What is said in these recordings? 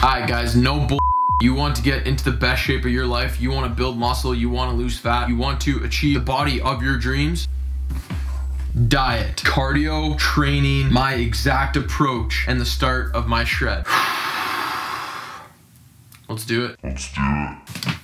Alright guys, no bull. You want to get into the best shape of your life, you want to build muscle, you want to lose fat, you want to achieve the body of your dreams. Diet, cardio, training, my exact approach, and the start of my shred. Let's do it. Let's do it.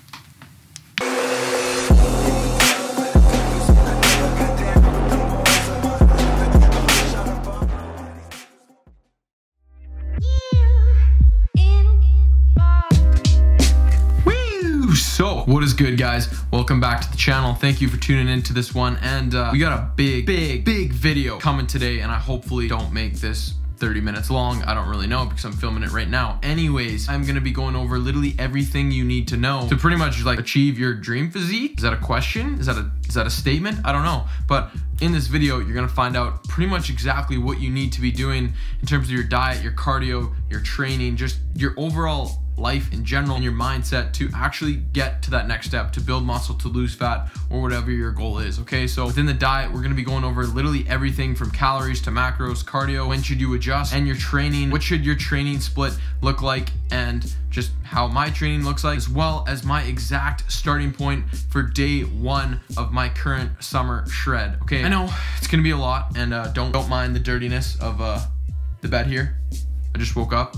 Guys? Welcome back to the channel. Thank you for tuning into this one. And uh, we got a big, big, big video coming today. And I hopefully don't make this 30 minutes long. I don't really know because I'm filming it right now. Anyways, I'm going to be going over literally everything you need to know to pretty much like achieve your dream physique. Is that a question? Is that a is that a statement? I don't know. But in this video, you're going to find out pretty much exactly what you need to be doing in terms of your diet, your cardio, your training, just your overall life in general and your mindset to actually get to that next step to build muscle to lose fat or whatever your goal is okay? So within the diet we're to be going over literally everything from calories to macros cardio when should you adjust and your training what should your training split look like and just how my training looks like as well as my exact starting point for day one of my current summer shred okay? I know it's gonna be a lot and uh, don't don't mind the dirtiness of uh, the bed here. I just woke up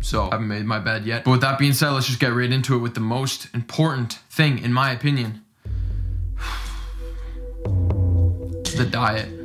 so I haven't made my bed yet. But with that being said, let's just get right into it with the most important thing, in my opinion. the diet.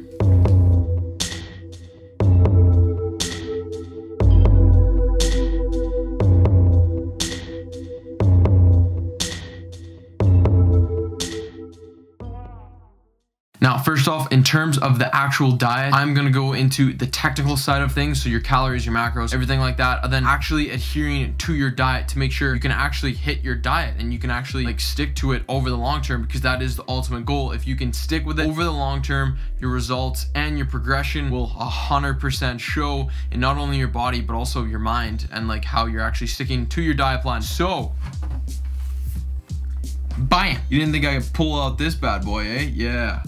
First off, in terms of the actual diet, I'm gonna go into the technical side of things, so your calories, your macros, everything like that, and then actually adhering to your diet to make sure you can actually hit your diet and you can actually like stick to it over the long term because that is the ultimate goal. If you can stick with it over the long term, your results and your progression will 100% show in not only your body but also your mind and like how you're actually sticking to your diet plan. So, bam! You didn't think I could pull out this bad boy, eh? Yeah.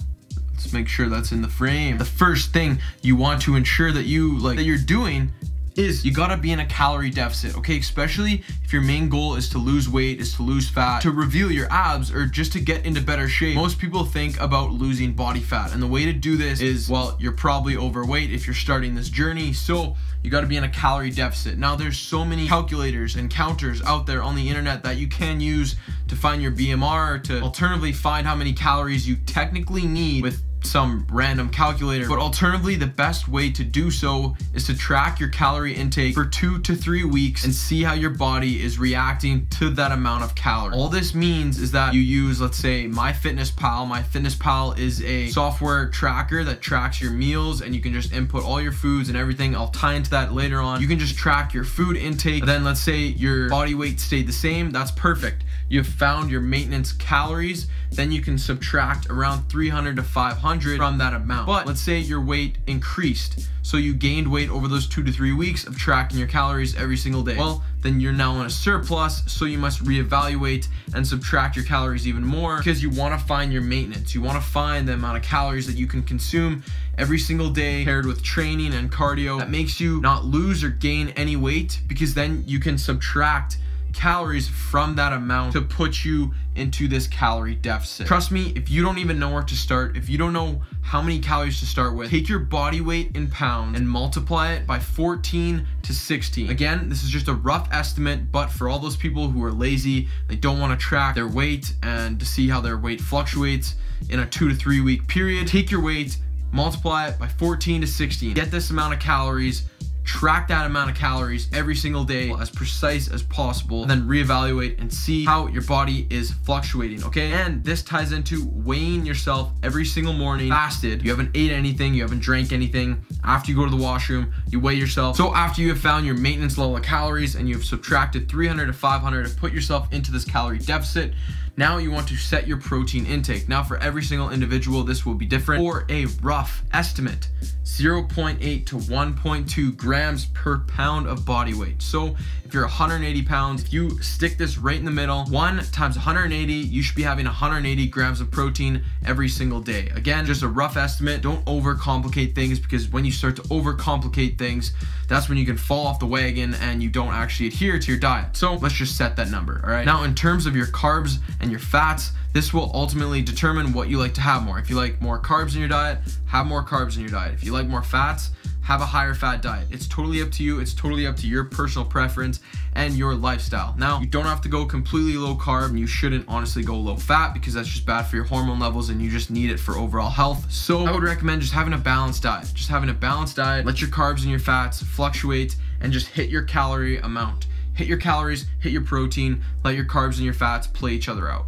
Let's make sure that's in the frame. The first thing you want to ensure that you like that you're doing is you gotta be in a calorie deficit, okay? Especially if your main goal is to lose weight, is to lose fat, to reveal your abs, or just to get into better shape. Most people think about losing body fat, and the way to do this is, well, you're probably overweight if you're starting this journey, so you gotta be in a calorie deficit. Now, there's so many calculators and counters out there on the internet that you can use to find your BMR, to alternatively find how many calories you technically need with some random calculator. But alternatively, the best way to do so is to track your calorie intake for two to three weeks and see how your body is reacting to that amount of calories. All this means is that you use, let's say, MyFitnessPal. MyFitnessPal is a software tracker that tracks your meals and you can just input all your foods and everything. I'll tie into that later on. You can just track your food intake. Then let's say your body weight stayed the same. That's perfect. You've found your maintenance calories. Then you can subtract around 300 to 500 from that amount. But let's say your weight increased. So you gained weight over those two to three weeks of tracking your calories every single day. Well, then you're now in a surplus, so you must reevaluate and subtract your calories even more because you want to find your maintenance. You want to find the amount of calories that you can consume every single day paired with training and cardio that makes you not lose or gain any weight because then you can subtract calories from that amount to put you into this calorie deficit. Trust me, if you don't even know where to start, if you don't know how many calories to start with, take your body weight in pounds and multiply it by 14 to 16. Again, this is just a rough estimate, but for all those people who are lazy, they don't want to track their weight and to see how their weight fluctuates in a two to three week period, take your weight, multiply it by 14 to 16. Get this amount of calories track that amount of calories every single day as precise as possible and then reevaluate and see how your body is fluctuating okay? And this ties into weighing yourself every single morning. Fasted. You haven't ate anything you haven't drank anything. After you go to the washroom you weigh yourself. So after you have found your maintenance level of calories and you've subtracted 300 to 500 to put yourself into this calorie deficit Now you want to set your protein intake. Now for every single individual, this will be different. For a rough estimate, 0.8 to 1.2 grams per pound of body weight. So if you're 180 pounds, if you stick this right in the middle, one times 180, you should be having 180 grams of protein every single day. Again, just a rough estimate. Don't overcomplicate things because when you start to overcomplicate things, that's when you can fall off the wagon and you don't actually adhere to your diet. So let's just set that number, all right? Now, in terms of your carbs and your fats, this will ultimately determine what you like to have more. If you like more carbs in your diet, have more carbs in your diet. If you like more fats, have a higher fat diet. It's totally up to you. It's totally up to your personal preference and your lifestyle. Now, you don't have to go completely low carb and you shouldn't honestly go low fat because that's just bad for your hormone levels and you just need it for overall health. So I would recommend just having a balanced diet. Just having a balanced diet, let your carbs and your fats fluctuate and just hit your calorie amount. Hit your calories, hit your protein, let your carbs and your fats play each other out.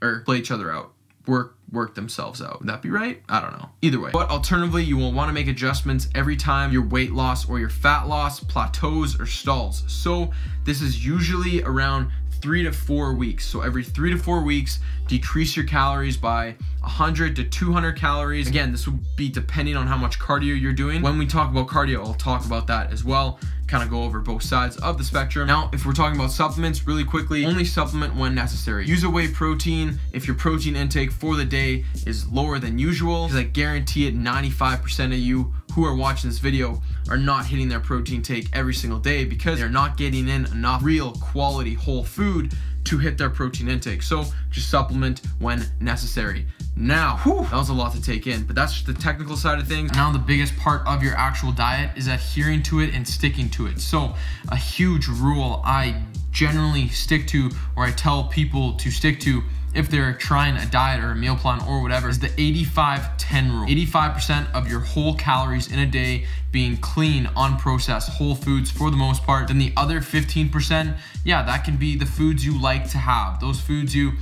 Or play each other out. Work work themselves out. Would that be right? I don't know. Either way. But alternatively, you will want to make adjustments every time your weight loss or your fat loss plateaus or stalls. So this is usually around three to four weeks. So every three to four weeks, decrease your calories by 100 to 200 calories. Again, this will be depending on how much cardio you're doing. When we talk about cardio, I'll talk about that as well kind of go over both sides of the spectrum. Now, if we're talking about supplements really quickly, only supplement when necessary. Use a whey protein if your protein intake for the day is lower than usual, because I guarantee it 95% of you who are watching this video are not hitting their protein take every single day because they're not getting in enough real quality whole food to hit their protein intake. So just supplement when necessary. Now, whew, that was a lot to take in, but that's just the technical side of things. Now the biggest part of your actual diet is adhering to it and sticking to it. So a huge rule I generally stick to or I tell people to stick to if they're trying a diet or a meal plan or whatever is the 85-10 rule. 85% of your whole calories in a day being clean, unprocessed, whole foods for the most part. Then the other 15%, yeah, that can be the foods you like to have. Those foods you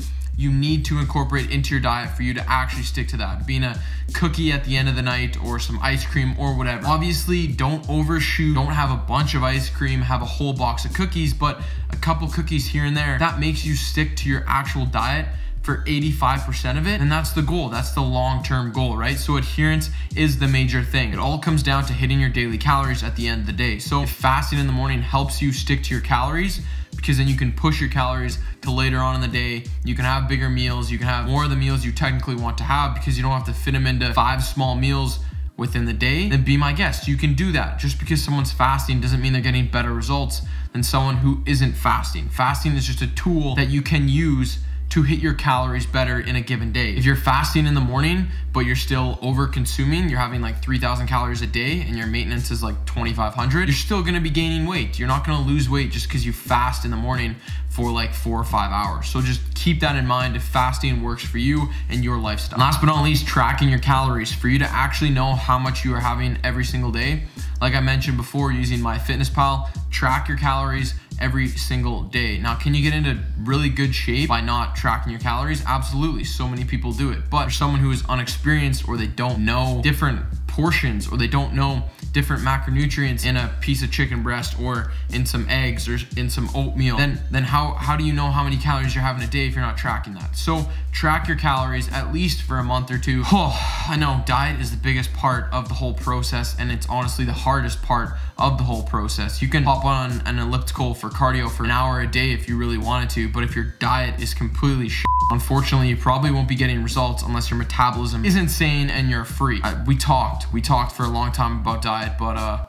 you need to incorporate into your diet for you to actually stick to that. Being a cookie at the end of the night or some ice cream or whatever. Obviously, don't overshoot. Don't have a bunch of ice cream, have a whole box of cookies, but a couple cookies here and there. That makes you stick to your actual diet for 85% of it. And that's the goal. That's the long-term goal, right? So adherence is the major thing. It all comes down to hitting your daily calories at the end of the day. So fasting in the morning helps you stick to your calories because then you can push your calories to later on in the day. You can have bigger meals. You can have more of the meals you technically want to have because you don't have to fit them into five small meals within the day, then be my guest. You can do that. Just because someone's fasting doesn't mean they're getting better results than someone who isn't fasting. Fasting is just a tool that you can use to hit your calories better in a given day. If you're fasting in the morning, but you're still over consuming, you're having like 3,000 calories a day and your maintenance is like 2,500, you're still gonna be gaining weight. You're not gonna lose weight just because you fast in the morning for like four or five hours. So just keep that in mind if fasting works for you and your lifestyle. Last but not least, tracking your calories. For you to actually know how much you are having every single day, like I mentioned before, using MyFitnessPal, track your calories every single day. Now, can you get into really good shape by not tracking your calories? Absolutely. So many people do it. But for someone who is unexperienced or they don't know different portions or they don't know different macronutrients in a piece of chicken breast or in some eggs or in some oatmeal, then then how how do you know how many calories you're having a day if you're not tracking that? So track your calories at least for a month or two. Oh, I know diet is the biggest part of the whole process and it's honestly the hardest part of the whole process. You can hop on an elliptical for cardio for an hour a day if you really wanted to, but if your diet is completely shit, unfortunately you probably won't be getting results unless your metabolism is insane and you're free. We talked, we talked for a long time about diet, but uh,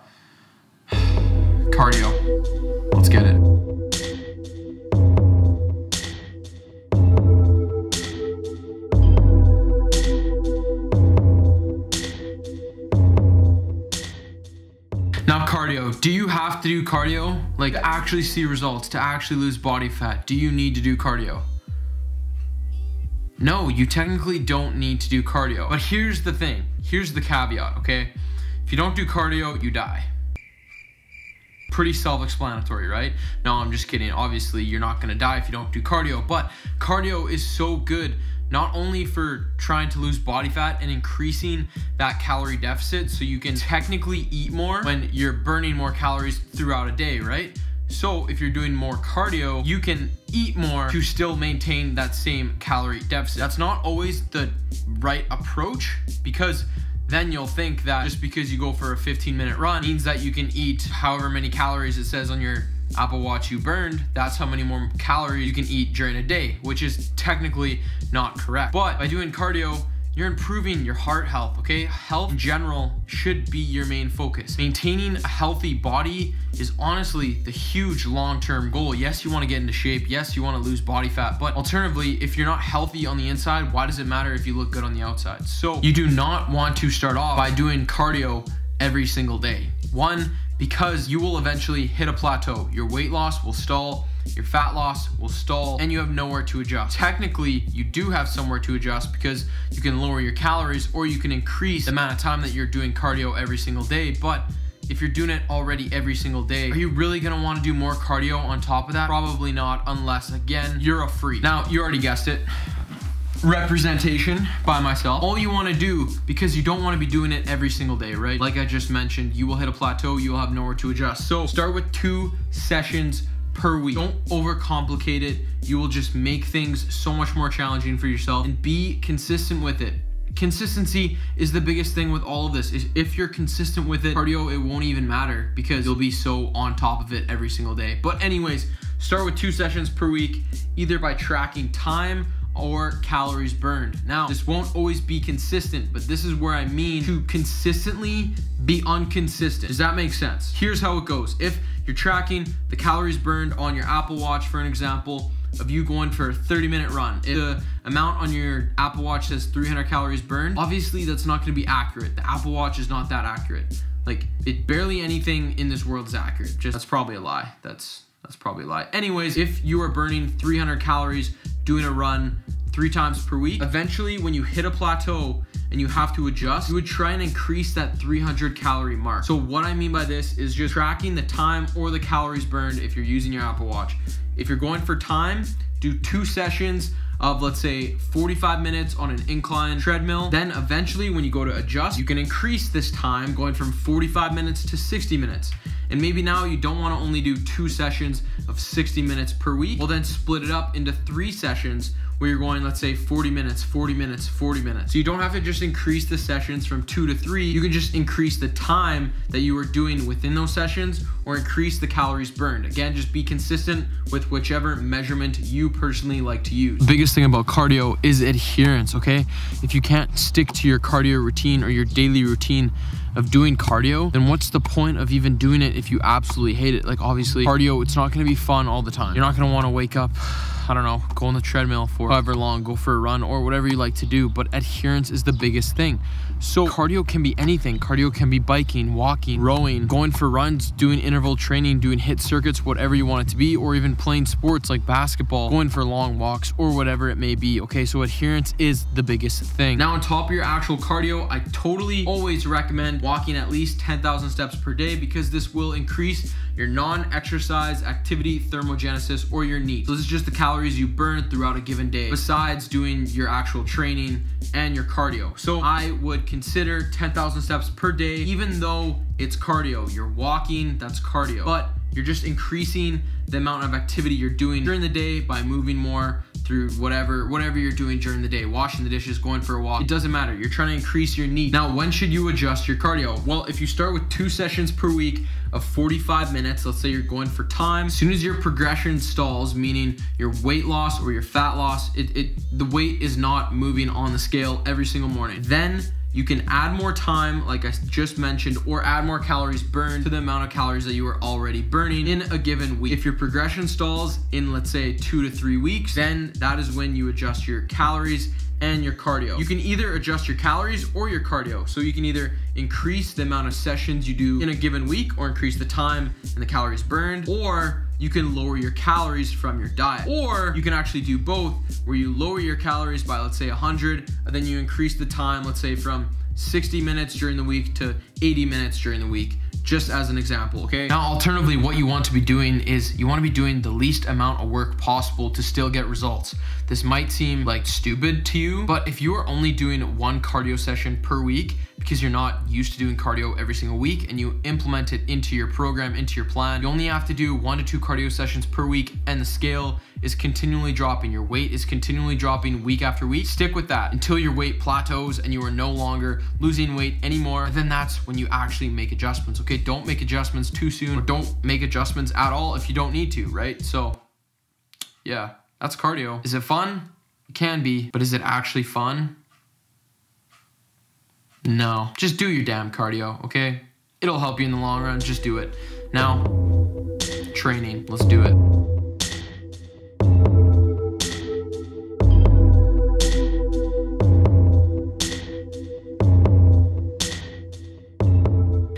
cardio, let's get it. Now cardio, do you have to do cardio? Like actually see results, to actually lose body fat, do you need to do cardio? No, you technically don't need to do cardio. But here's the thing, here's the caveat, okay? If you don't do cardio, you die. Pretty self-explanatory, right? No, I'm just kidding. Obviously, you're not gonna die if you don't do cardio, but cardio is so good not only for trying to lose body fat and increasing that calorie deficit so you can technically eat more when you're burning more calories throughout a day, right? So if you're doing more cardio, you can eat more to still maintain that same calorie deficit. That's not always the right approach because then you'll think that just because you go for a 15 minute run means that you can eat however many calories it says on your Apple Watch you burned, that's how many more calories you can eat during a day, which is technically not correct. But by doing cardio, you're improving your heart health, okay? Health in general should be your main focus. Maintaining a healthy body is honestly the huge long-term goal. Yes, you want to get into shape. Yes, you want to lose body fat, but alternatively, if you're not healthy on the inside, why does it matter if you look good on the outside? So you do not want to start off by doing cardio every single day. One, because you will eventually hit a plateau. Your weight loss will stall your fat loss will stall, and you have nowhere to adjust. Technically, you do have somewhere to adjust because you can lower your calories or you can increase the amount of time that you're doing cardio every single day, but if you're doing it already every single day, are you really gonna wanna do more cardio on top of that? Probably not, unless, again, you're a freak. Now, you already guessed it representation by myself. All you want to do, because you don't want to be doing it every single day, right? Like I just mentioned, you will hit a plateau, you will have nowhere to adjust. So start with two sessions per week. Don't overcomplicate it. You will just make things so much more challenging for yourself and be consistent with it. Consistency is the biggest thing with all of this. If you're consistent with it, cardio, it won't even matter because you'll be so on top of it every single day. But anyways, start with two sessions per week, either by tracking time or calories burned. Now, this won't always be consistent, but this is where I mean to consistently be inconsistent. Does that make sense? Here's how it goes. If you're tracking the calories burned on your Apple Watch, for an example, of you going for a 30 minute run. If the amount on your Apple Watch says 300 calories burned, obviously that's not gonna be accurate. The Apple Watch is not that accurate. Like, it barely anything in this world is accurate. Just, that's probably a lie. That's, that's probably a lie. Anyways, if you are burning 300 calories doing a run three times per week, eventually when you hit a plateau, and you have to adjust, you would try and increase that 300 calorie mark. So what I mean by this is just tracking the time or the calories burned if you're using your Apple Watch. If you're going for time, do two sessions of let's say 45 minutes on an incline treadmill. Then eventually when you go to adjust, you can increase this time going from 45 minutes to 60 minutes. And maybe now you don't wanna only do two sessions of 60 minutes per week. Well then split it up into three sessions where you're going, let's say 40 minutes, 40 minutes, 40 minutes. So you don't have to just increase the sessions from two to three. You can just increase the time that you are doing within those sessions or increase the calories burned. Again, just be consistent with whichever measurement you personally like to use. The biggest thing about cardio is adherence, okay? If you can't stick to your cardio routine or your daily routine, of doing cardio, then what's the point of even doing it if you absolutely hate it? Like obviously cardio, it's not gonna be fun all the time. You're not gonna wanna wake up I don't know, go on the treadmill for however long, go for a run or whatever you like to do, but adherence is the biggest thing. So cardio can be anything. Cardio can be biking, walking, rowing, going for runs, doing interval training, doing HIIT circuits, whatever you want it to be, or even playing sports like basketball, going for long walks or whatever it may be. Okay, so adherence is the biggest thing. Now on top of your actual cardio, I totally always recommend walking at least 10,000 steps per day because this will increase your non-exercise activity thermogenesis or your NEAT. So this is just the calories you burn throughout a given day besides doing your actual training and your cardio. So I would consider 10,000 steps per day even though it's cardio. You're walking, that's cardio. But you're just increasing the amount of activity you're doing during the day by moving more through whatever whatever you're doing during the day. Washing the dishes going for a walk. It doesn't matter. You're trying to increase your NEAT now when should you adjust your cardio? Well if you start with two sessions per week of 45 minutes let's say you're going for time as soon as your progression stalls meaning your weight loss or your fat loss it, it the weight is not moving on the scale every single morning. Then you can add more time, like I just mentioned, or add more calories burned to the amount of calories that you are already burning in a given week. If your progression stalls in, let's say, two to three weeks, then that is when you adjust your calories and your cardio. You can either adjust your calories or your cardio. So you can either increase the amount of sessions you do in a given week or increase the time and the calories burned, or you can lower your calories from your diet. Or you can actually do both where you lower your calories by let's say 100 and then you increase the time, let's say from 60 minutes during the week to 80 minutes during the week just as an example, okay? Now, alternatively, what you want to be doing is you want to be doing the least amount of work possible to still get results. This might seem like stupid to you, but if you are only doing one cardio session per week, because you're not used to doing cardio every single week and you implement it into your program, into your plan. You only have to do one to two cardio sessions per week and the scale is continually dropping. Your weight is continually dropping week after week. Stick with that until your weight plateaus and you are no longer losing weight anymore. And then that's when you actually make adjustments, okay? Don't make adjustments too soon or don't make adjustments at all if you don't need to, right? So, yeah, that's cardio. Is it fun? It can be, but is it actually fun? No. Just do your damn cardio, okay? It'll help you in the long run. Just do it. Now, training. Let's do it.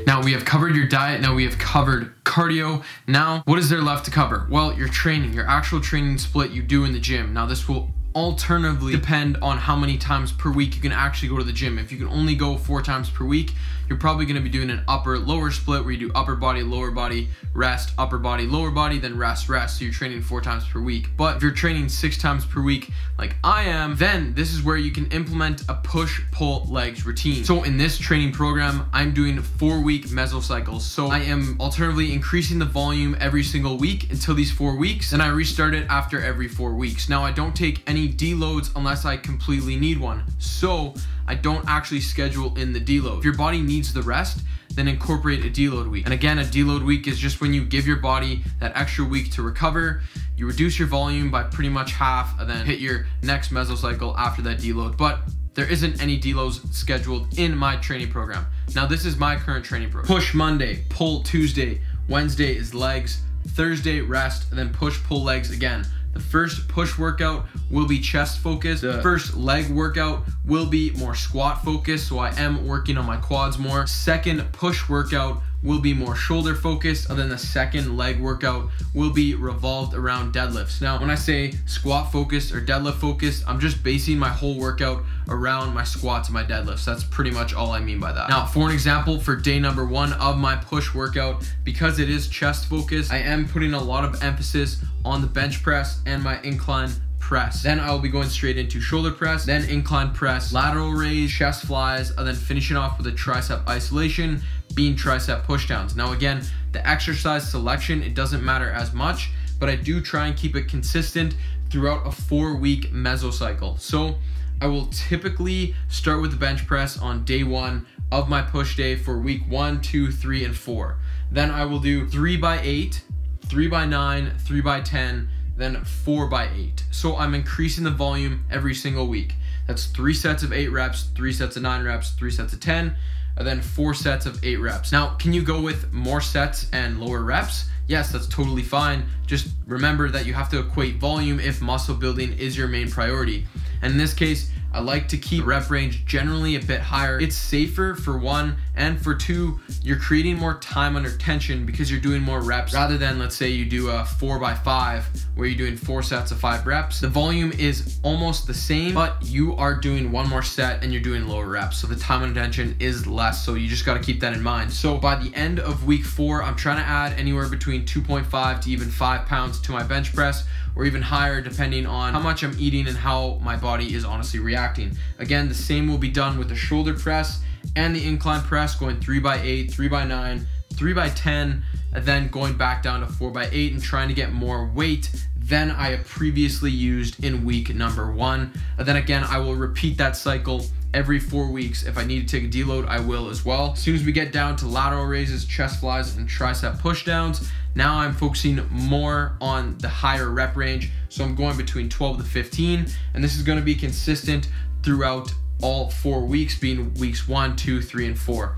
Now we have covered your diet. Now we have covered cardio. Now, what is there left to cover? Well, your training, your actual training split you do in the gym. Now, this will alternatively depend on how many times per week you can actually go to the gym. If you can only go four times per week, you're probably going to be doing an upper lower split where you do upper body, lower body, rest, upper body, lower body, then rest, rest. So you're training four times per week. But if you're training six times per week, like I am, then this is where you can implement a push pull legs routine. So in this training program, I'm doing four week mesocycles. So I am alternatively increasing the volume every single week until these four weeks. And I restart it after every four weeks. Now I don't take any deloads unless I completely need one. So I don't actually schedule in the deload. If your body needs the rest, then incorporate a deload week. And again, a deload week is just when you give your body that extra week to recover, you reduce your volume by pretty much half, and then hit your next mesocycle after that deload. But there isn't any deloads scheduled in my training program. Now, this is my current training program. Push Monday, pull Tuesday, Wednesday is legs, Thursday rest, and then push pull legs again. The first push workout will be chest focused. The first leg workout will be more squat focused, so I am working on my quads more. Second push workout will be more shoulder focused, and then the second leg workout will be revolved around deadlifts. Now, when I say squat focused or deadlift focused, I'm just basing my whole workout around my squats and my deadlifts. That's pretty much all I mean by that. Now, for an example, for day number one of my push workout, because it is chest focused, I am putting a lot of emphasis on the bench press and my incline press. Then I will be going straight into shoulder press, then incline press, lateral raise, chest flies, and then finishing off with a tricep isolation, being tricep pushdowns. Now again, the exercise selection, it doesn't matter as much, but I do try and keep it consistent throughout a four week mesocycle. So I will typically start with the bench press on day one of my push day for week one, two, three, and four. Then I will do three by eight, three by nine, three by 10, then four by eight. So I'm increasing the volume every single week. That's three sets of eight reps, three sets of nine reps, three sets of 10, and then four sets of eight reps. Now, can you go with more sets and lower reps? Yes, that's totally fine. Just remember that you have to equate volume if muscle building is your main priority. And in this case, I like to keep rep range generally a bit higher. It's safer for one, and for two, you're creating more time under tension because you're doing more reps rather than let's say you do a four by five where you're doing four sets of five reps. The volume is almost the same, but you are doing one more set and you're doing lower reps. So the time under tension is less. So you just got to keep that in mind. So by the end of week four, I'm trying to add anywhere between 2.5 to even five pounds to my bench press or even higher depending on how much I'm eating and how my body is honestly reacting. Again, the same will be done with the shoulder press and the incline press going 3 by 8 3 by 9 3 by 10 and then going back down to 4 by 8 and trying to get more weight than I have previously used in week number one. And then again, I will repeat that cycle every four weeks. If I need to take a deload, I will as well. As soon as we get down to lateral raises, chest flies, and tricep pushdowns, now I'm focusing more on the higher rep range. So I'm going between 12 to 15, and this is gonna be consistent throughout all four weeks, being weeks one, two, three, and four.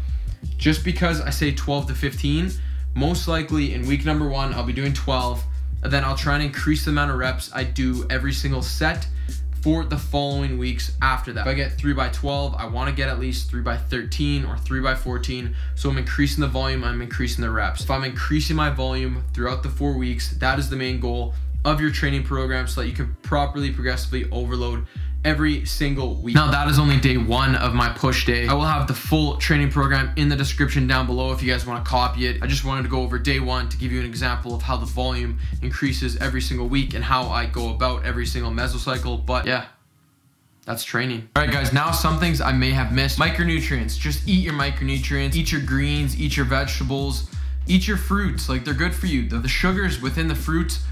Just because I say 12 to 15, most likely in week number one, I'll be doing 12, and then I'll try and increase the amount of reps I do every single set for the following weeks after that. If I get 3 by 12, I want to get at least 3 by 13 or 3 by 14. So I'm increasing the volume, I'm increasing the reps. If I'm increasing my volume throughout the four weeks, that is the main goal of your training program so that you can properly progressively overload every single week. Now that is only day one of my push day. I will have the full training program in the description down below if you guys want to copy it. I just wanted to go over day one to give you an example of how the volume increases every single week and how I go about every single mesocycle. But yeah, That's training. All right, guys, now some things I may have missed. Micronutrients, just eat your micronutrients, eat your greens, eat your vegetables, eat your fruits. Like they're good for you. The, the sugars within the fruits,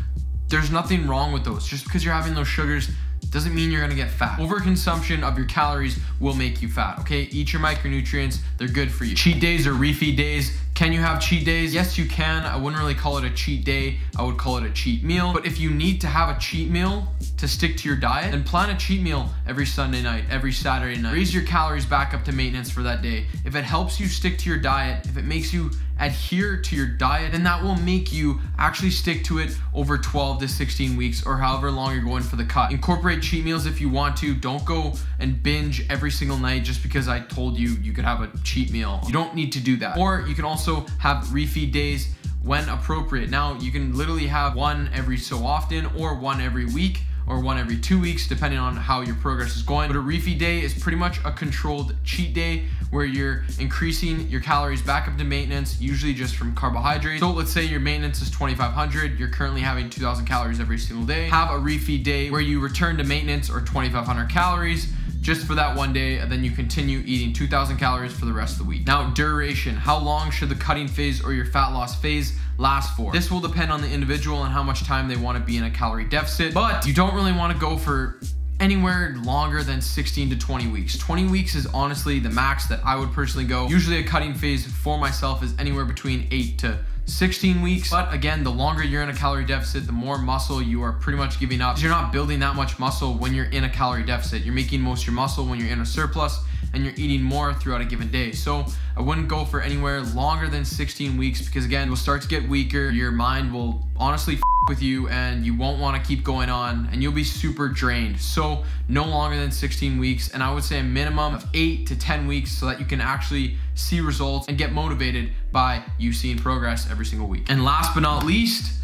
there's nothing wrong with those. Just because you're having those sugars doesn't mean you're gonna get fat. Overconsumption of your calories will make you fat, okay? Eat your micronutrients, they're good for you. Cheat days or refeed days, can you have cheat days? Yes, you can. I wouldn't really call it a cheat day. I would call it a cheat meal. But if you need to have a cheat meal to stick to your diet, then plan a cheat meal every Sunday night, every Saturday night. Raise your calories back up to maintenance for that day. If it helps you stick to your diet, if it makes you adhere to your diet, then that will make you actually stick to it over 12 to 16 weeks or however long you're going for the cut. Incorporate cheat meals if you want to. Don't go and binge every single night just because I told you you could have a cheat meal. You don't need to do that. Or you can also have refeed days when appropriate. Now, you can literally have one every so often or one every week or one every two weeks, depending on how your progress is going. But a refeed day is pretty much a controlled cheat day where you're increasing your calories back up to maintenance, usually just from carbohydrates. So let's say your maintenance is 2,500, you're currently having 2,000 calories every single day. Have a refeed day where you return to maintenance or 2,500 calories just for that one day, and then you continue eating 2,000 calories for the rest of the week. Now, duration. How long should the cutting phase or your fat loss phase last for? This will depend on the individual and how much time they want to be in a calorie deficit, but you don't really want to go for anywhere longer than 16 to 20 weeks. 20 weeks is honestly the max that I would personally go. Usually a cutting phase for myself is anywhere between 8 to 16 weeks. But again, the longer you're in a calorie deficit, the more muscle you are pretty much giving up. You're not building that much muscle when you're in a calorie deficit. You're making most your muscle when you're in a surplus and you're eating more throughout a given day. So I wouldn't go for anywhere longer than 16 weeks because again, you'll start to get weaker. Your mind will honestly with you and you won't want to keep going on and you'll be super drained. So no longer than 16 weeks. And I would say a minimum of eight to 10 weeks so that you can actually see results and get motivated by you seeing progress every single week. And last but not least,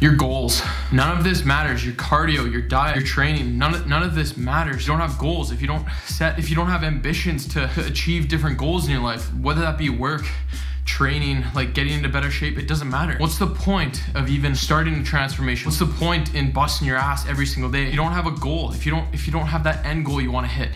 your goals. None of this matters. Your cardio, your diet, your training, none of, none of this matters. You don't have goals. If you don't set, if you don't have ambitions to achieve different goals in your life, whether that be work, training, like getting into better shape, it doesn't matter. What's the point of even starting a transformation? What's the point in busting your ass every single day? You don't have a goal. If you don't, if you don't have that end goal you want to hit,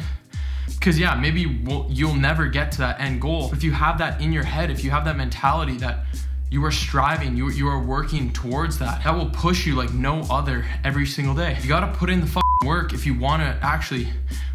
because yeah, maybe we'll, you'll never get to that end goal. If you have that in your head, if you have that mentality that you are striving, you, you are working towards that. That will push you like no other every single day. You gotta put in the work if you wanna actually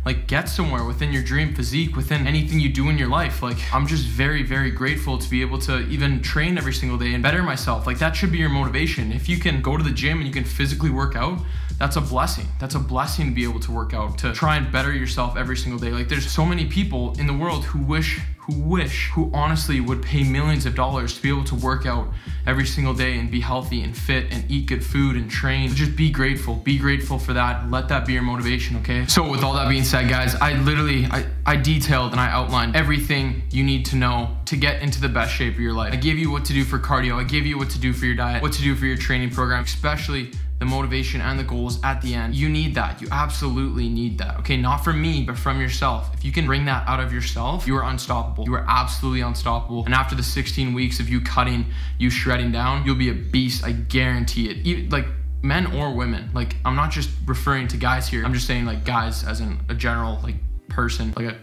like get somewhere within your dream physique, within anything you do in your life. Like I'm just very, very grateful to be able to even train every single day and better myself. Like that should be your motivation. If you can go to the gym and you can physically work out, that's a blessing. That's a blessing to be able to work out, to try and better yourself every single day. Like there's so many people in the world who wish who wish, who honestly would pay millions of dollars to be able to work out every single day and be healthy and fit and eat good food and train. So just be grateful. Be grateful for that. Let that be your motivation, okay? So with all that being said, guys, I literally, I, I detailed and I outlined everything you need to know to get into the best shape of your life. I gave you what to do for cardio. I gave you what to do for your diet, what to do for your training program, especially the motivation and the goals at the end. You need that. You absolutely need that. Okay, not from me, but from yourself. If you can bring that out of yourself, you are unstoppable. You are absolutely unstoppable. And after the 16 weeks of you cutting, you shredding down, you'll be a beast. I guarantee it. Even, like men or women. Like I'm not just referring to guys here. I'm just saying like guys as in a general like person, like a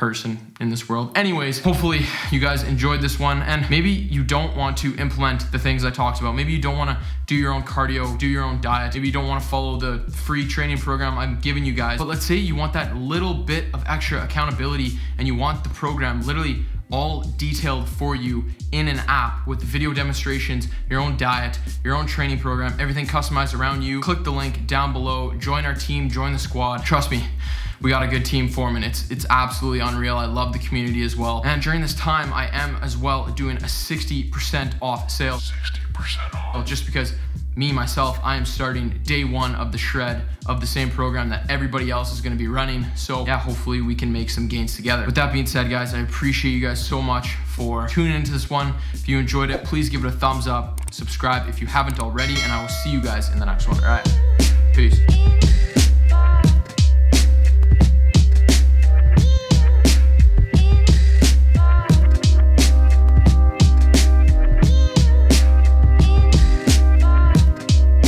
person in this world. Anyways, hopefully you guys enjoyed this one and maybe you don't want to implement the things I talked about. Maybe you don't want to do your own cardio, do your own diet. Maybe you don't want to follow the free training program I'm giving you guys. But let's say you want that little bit of extra accountability and you want the program literally all detailed for you in an app with video demonstrations, your own diet, your own training program, everything customized around you. Click the link down below, join our team, join the squad. Trust me, we got a good team forming. It's it's absolutely unreal. I love the community as well. And during this time, I am as well doing a 60% off sale. 60% off. Just because me myself i am starting day one of the shred of the same program that everybody else is going to be running. So yeah hopefully we can make some gains together. With that being said guys i appreciate you guys so much for tuning into this one. If you enjoyed it please give it a thumbs up subscribe if you haven't already and i will see you guys in the next one. All right. Peace